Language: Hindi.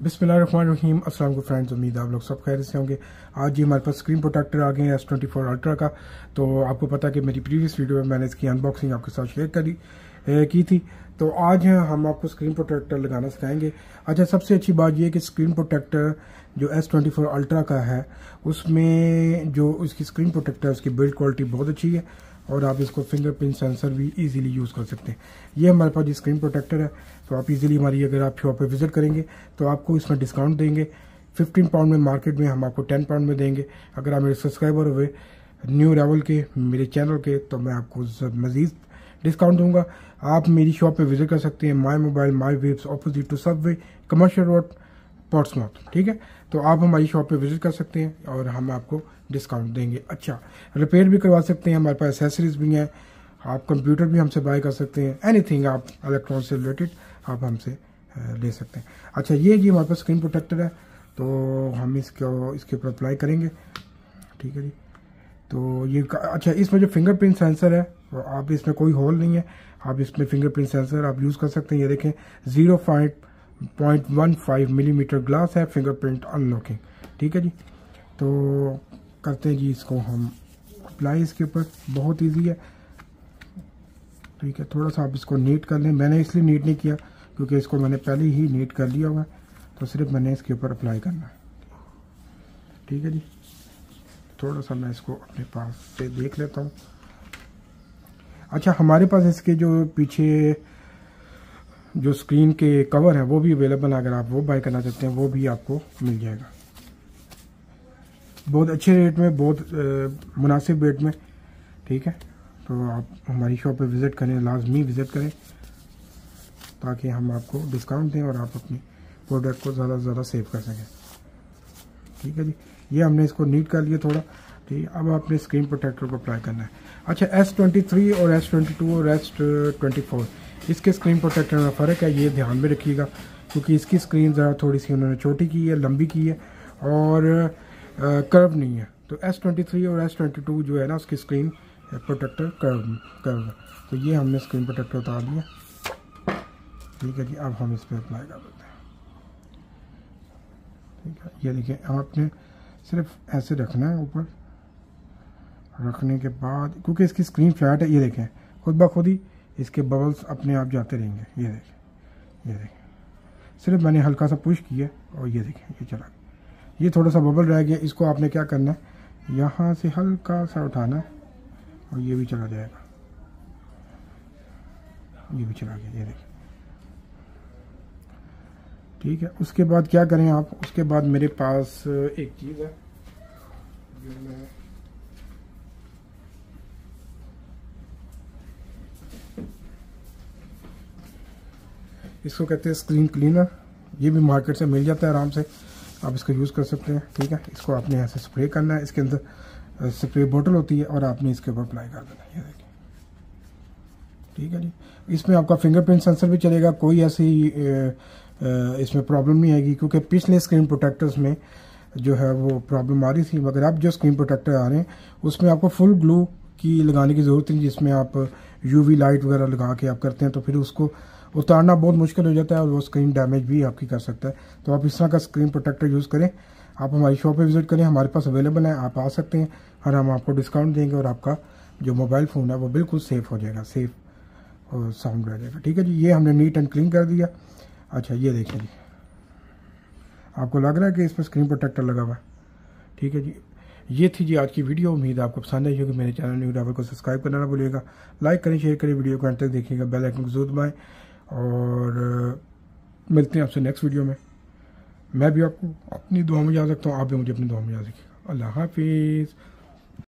बिस्मिल्लाहिर्रहमानिर्रहीम। अस्सलाम को फ्रेंड्स, उम्मीद आप लोग सब खैर से होंगे। आज जी हमारे पास स्क्रीन प्रोटेक्टर आ गए हैं एस ट्वेंटी फोर अल्ट्रा का। तो आपको पता है कि मेरी प्रीवियस वीडियो में मैंने इसकी अनबॉक्सिंग आपके साथ शेयर करी की थी। तो आज हम आपको स्क्रीन प्रोटेक्टर लगाना सिखाएँगे। अच्छा सबसे अच्छी बात यह कि स्क्रीन प्रोटेक्टर जो एस ट्वेंटी फोर अल्ट्रा का है, उसमें जो उसकी स्क्रीन प्रोटेक्टर उसकी बिल्ड क्वालिटी बहुत अच्छी है। और आप इसको फिंगरप्रिंट सेंसर भी इजीली यूज़ कर सकते हैं। ये हमारे पास स्क्रीन प्रोटेक्टर है तो आप इजीली हमारी अगर आप शॉप पे विज़िट करेंगे तो आपको इसमें डिस्काउंट देंगे। 15 पाउंड में मार्केट में हम आपको 10 पाउंड में देंगे। अगर आप मेरे सब्सक्राइबर हुए न्यू रेवल के, मेरे चैनल के तो मैं आपको मज़ीद डिस्काउंट दूँगा। आप मेरी शॉप पे विज़िट कर सकते हैं my mobile my webs opposite to subway commercial road पॉट्समाउथ ठीक है? तो आप हमारी शॉप पे विज़िट कर सकते हैं और हम आपको डिस्काउंट देंगे। अच्छा रिपेयर भी करवा सकते हैं, हमारे पास एसेसरीज भी हैं। आप कंप्यूटर भी हमसे बाय कर सकते हैं। एनीथिंग आप इलेक्ट्रॉनिक से रिलेटेड आप हमसे ले सकते हैं। अच्छा ये जी हमारे पास स्क्रीन प्रोटेक्टर है तो हम इसको, इसके ऊपर अप्लाई करेंगे। ठीक है जी? तो ये अच्छा इसमें जो फिंगरप्रिंट सेंसर है आप इसमें कोई होल नहीं है। आप इसमें फिंगरप्रिंट सेंसर आप यूज़ कर सकते हैं। ये देखें zero point one five millimetre glass है फिंगरप्रिंट अनलॉकिंग ठीक है जी? तो करते हैं जी इसको हम अप्लाई इसके ऊपर। बहुत इजी है। ठीक है, थोड़ा सा आप इसको नीट कर लें। मैंने इसलिए नीट नहीं किया, क्योंकि इसको मैंने पहले ही नीट कर लिया हुआ तो सिर्फ़ मैंने इसके ऊपर अप्लाई करना है। ठीक है जी? थोड़ा सा मैं इसको अपने पास से देख लेता हूँ। अच्छा हमारे पास इसके जो पीछे जो स्क्रीन के कवर है, वो भी अवेलेबल अगर आप वो बाय करना चाहते हैं, वो भी आपको मिल जाएगा। बहुत अच्छे रेट में, बहुत मुनासिब रेट में, ठीक है? तो आप हमारी शॉप पे विज़िट करें, लाजमी विज़िट करें, ताकि हम आपको डिस्काउंट दें और आप अपनी प्रोडक्ट को ज़्यादा से ज़्यादा सेव कर सकें। ठीक है जी? ये हमने इसको नीट कर लिया थोड़ा। ठीक है अब आपने स्क्रीन प्रोटेक्टर को अप्लाई करना है। अच्छा एस ट्वेंटी थ्री और एस ट्वेंटी टू और एस ट्वेंटी फोर इसके स्क्रीन प्रोटेक्टर में फ़र्क है, ये ध्यान में रखिएगा, क्योंकि इसकी स्क्रीन ज़रा थोड़ी सी उन्होंने छोटी की है, लंबी की है और कर्व नहीं है। तो एस ट्वेंटी थ्री और एस ट्वेंटी टू जो है ना, उसकी स्क्रीन प्रोटेक्टर कर्व कर्व तो ये हमने स्क्रीन प्रोटेक्टर उतार लिया। ठीक है जी, अब हम इस पर अप्लाई कर देते हैं। ठीक है, ये देखिए, आपने सिर्फ़ ऐसे रखना है ऊपर। रखने के बाद, क्योंकि इसकी स्क्रीन फ्लैट है, ये देखें, खुद ब खुद ही इसके बबल्स अपने आप जाते रहेंगे। ये देखें ये देखें। सिर्फ़ मैंने हल्का सा पुश किया और ये देखें, ये चला ये थोड़ा सा बबल रह गया, इसको आपने क्या करना है? यहाँ से हल्का सा उठाना और ये भी चला जाएगा। ये भी चला गया, ये देखिए ठीक है, उसके बाद क्या करें आप? उसके बाद मेरे पास एक चीज़ है, जो मैं इसको कहते हैं स्क्रीन क्लीनर ये भी मार्केट से मिल जाता है आराम से। आप इसको यूज़ कर सकते हैं, ठीक है? इसको आपने ऐसे स्प्रे करना है, इसके अंदर स्प्रे बोतल होती है और आपने इसके ऊपर अप्लाई कर देना ये देखिए। ठीक है जी? इसमें आपका फिंगरप्रिंट सेंसर भी चलेगा, कोई ऐसी इसमें प्रॉब्लम नहीं आएगी, क्योंकि पिछले स्क्रीन प्रोटेक्टर्स में जो है वो प्रॉब्लम आ रही थी, मगर अब जो स्क्रीन प्रोटेक्टर आ रहे हैं, उसमें आपको फुल ग्लू की लगाने की ज़रूरत नहीं, जिसमें आप यूवी लाइट वगैरह लगा के आप करते हैं तो फिर उसको उतारना बहुत मुश्किल हो जाता है और वो स्क्रीन डैमेज भी आपकी कर सकता है। तो आप इस तरह का स्क्रीन प्रोटेक्टर यूज़ करें। आप हमारी शॉप पर विज़िट करें, हमारे पास अवेलेबल है, आप आ सकते हैं और हम आपको डिस्काउंट देंगे और आपका जो मोबाइल फ़ोन है वो बिल्कुल सेफ़ हो जाएगा सेफ़ और साउंड रह जाएगा। ठीक है जी, ये हमने नीट एंड क्लीन कर दिया। अच्छा ये देखिए जी। आपको लग रहा है कि इस पर स्क्रीन प्रोटेक्टर लगा हुआ है। ठीक है जी, ये थी जी आज की वीडियो उम्मीद आपको पसंद आई होगी। मेरे चैनल न्यू ड्राइवर को सब्सक्राइब करना ना भूलिएगा। लाइक करें शेयर करें वीडियो को अंत तक देखिएगा। बेल आइकन को ज़रूर दबाएँ। और मिलते हैं आपसे नेक्स्ट वीडियो में। मैं भी आपको अपनी दुआ में याद रखता हूँ, आप भी मुझे अपनी दुआ में याद रखिएगा। अल्लाह हाफिज़।